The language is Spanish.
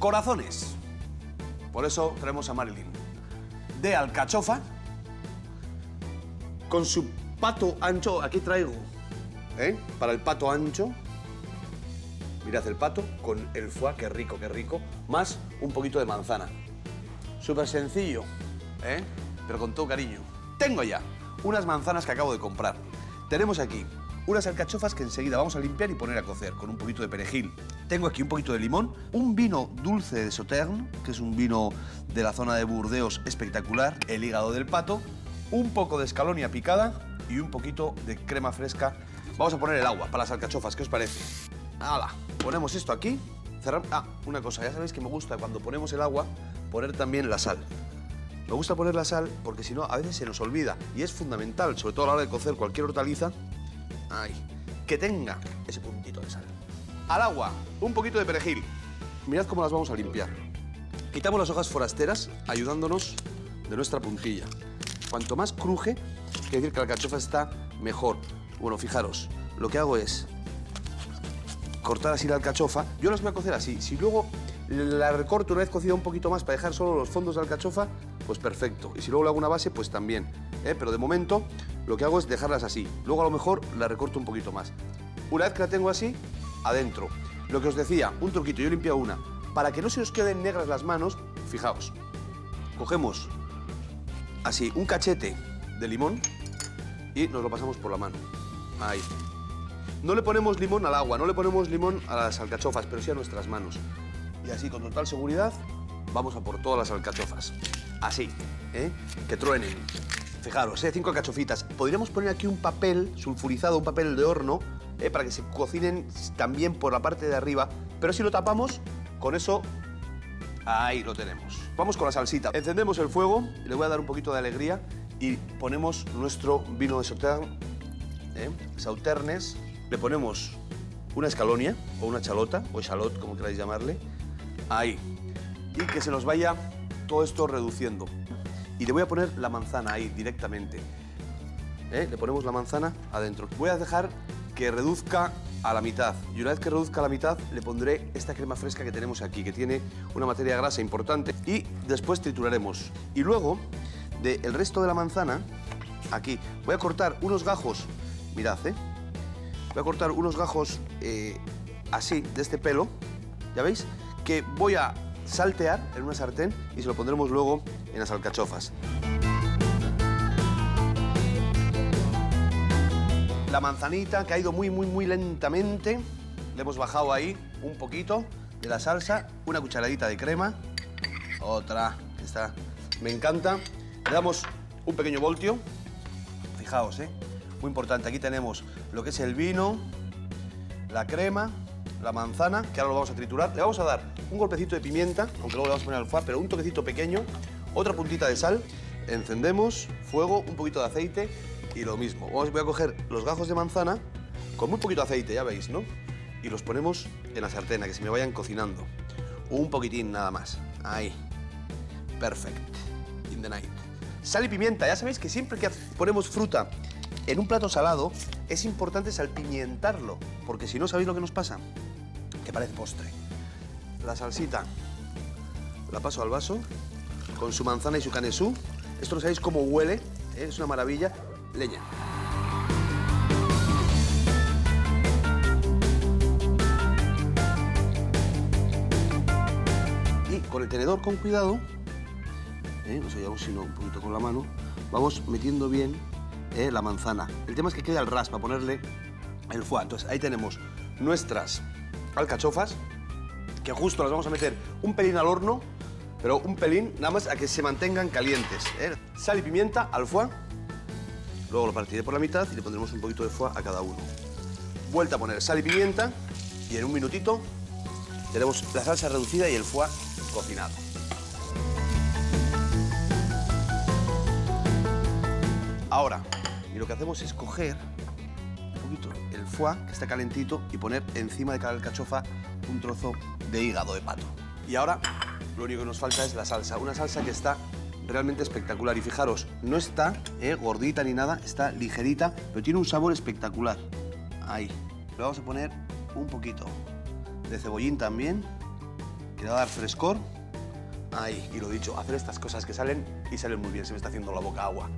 corazones. Por eso traemos a Marilyn. De alcachofa, con su pato ancho, aquí traigo, ¿eh? Para el pato ancho. Mirad el pato con el foie, qué rico, qué rico. Más un poquito de manzana. Súper sencillo, ¿eh? Pero con todo cariño. Tengo ya unas manzanas que acabo de comprar. Tenemos aquí unas alcachofas que enseguida vamos a limpiar y poner a cocer con un poquito de perejil. Tengo aquí un poquito de limón, un vino dulce de Sauternes, que es un vino de la zona de Burdeos espectacular, el hígado del pato, un poco de escalonia picada y un poquito de crema fresca. Vamos a poner el agua para las alcachofas, ¿qué os parece? ¡Hala! Ponemos esto aquí, cerramos... Ah, una cosa, ya sabéis que me gusta cuando ponemos el agua poner también la sal. Me gusta poner la sal porque si no a veces se nos olvida y es fundamental, sobre todo a la hora de cocer cualquier hortaliza, que tenga ese puntito de sal. Al agua, un poquito de perejil. Mirad cómo las vamos a limpiar. Quitamos las hojas forasteras ayudándonos de nuestra puntilla. Cuanto más cruje, quiere decir que la alcachofa está mejor. Bueno, fijaros, lo que hago es cortar así la alcachofa. Yo las voy a cocer así. Si luego la recorto una vez cocida un poquito más para dejar solo los fondos de alcachofa, pues perfecto. Y si luego le hago una base, pues también. ¿eh? Pero de momento lo que hago es dejarlas así. Luego a lo mejor la recorto un poquito más. Una vez que la tengo así, adentro. Lo que os decía, un truquito, yo limpio una. Para que no se os queden negras las manos, fijaos, cogemos así un cachete de limón y nos lo pasamos por la mano. Ahí. No le ponemos limón al agua, no le ponemos limón a las alcachofas, pero sí a nuestras manos. Y así, con total seguridad, vamos a por todas las alcachofas. Así, ¿eh? Que truenen. Fijaros, ¿eh? cinco alcachofitas. Podríamos poner aquí un papel sulfurizado, un papel de horno, ¿eh? para que se cocinen también por la parte de arriba. Pero si lo tapamos, con eso, ahí lo tenemos. Vamos con la salsita. Encendemos el fuego, le voy a dar un poquito de alegría y ponemos nuestro vino de Sauternes, ¿eh? Sauternes. Le ponemos una escalonia o una chalota, o chalot, como queráis llamarle. Ahí. Y que se nos vaya todo esto reduciendo. Y le voy a poner la manzana ahí directamente. ¿Eh? Le ponemos la manzana adentro. Voy a dejar que reduzca a la mitad. Y una vez que reduzca a la mitad, le pondré esta crema fresca que tenemos aquí, que tiene una materia grasa importante. Y después trituraremos. Y luego, del resto de la manzana, aquí, voy a cortar unos gajos. Mirad, ¿eh? Voy a cortar unos gajos eh, así, de este pelo. ¿Ya veis? Que voy a saltear en una sartén y se lo pondremos luego en las alcachofas. La manzanita que ha ido muy, muy, muy lentamente. Le hemos bajado ahí un poquito de la salsa, una cucharadita de crema, otra, está, me encanta. Le damos un pequeño voltio. Fijaos, ¿eh? Muy importante, aquí tenemos lo que es el vino, la crema, la manzana, que ahora lo vamos a triturar. Le vamos a dar un golpecito de pimienta, aunque luego le vamos a poner al foie, pero un toquecito pequeño, otra puntita de sal. Encendemos, fuego, un poquito de aceite y lo mismo. Voy a coger los gajos de manzana con muy poquito aceite, ya veis, ¿no? Y los ponemos en la sartén, a que se me vayan cocinando. Un poquitín nada más. Ahí. Perfect. In the night. Sal y pimienta. Ya sabéis que siempre que ponemos fruta en un plato salado, es importante salpimientarlo, porque si no, ¿sabéis lo que nos pasa? Parece postre. La salsita la paso al vaso con su manzana y su canesú. Esto no sabéis cómo huele, ¿eh? es una maravilla. Leña. Y con el tenedor con cuidado, ¿eh? no llevamos sino un poquito con la mano, vamos metiendo bien ¿eh? la manzana. El tema es que quede al ras para ponerle el foie. Entonces ahí tenemos nuestras alcachofas, que justo las vamos a meter un pelín al horno, pero un pelín nada más a que se mantengan calientes. ¿eh? Sal y pimienta al foie. Luego lo partiré por la mitad y le pondremos un poquito de foie a cada uno. Vuelta a poner sal y pimienta y en un minutito tenemos la salsa reducida y el foie cocinado. Ahora, y lo que hacemos es coger un poquito el foie, que está calentito, y poner encima de cada alcachofa un trozo de hígado de pato. Y ahora, lo único que nos falta es la salsa. Una salsa que está realmente espectacular. Y fijaros, no está eh, gordita ni nada, está ligerita, pero tiene un sabor espectacular. Ahí. Le vamos a poner un poquito de cebollín también. que le va a dar frescor. Ahí, y lo dicho, hacer estas cosas que salen y salen muy bien, se me está haciendo la boca agua.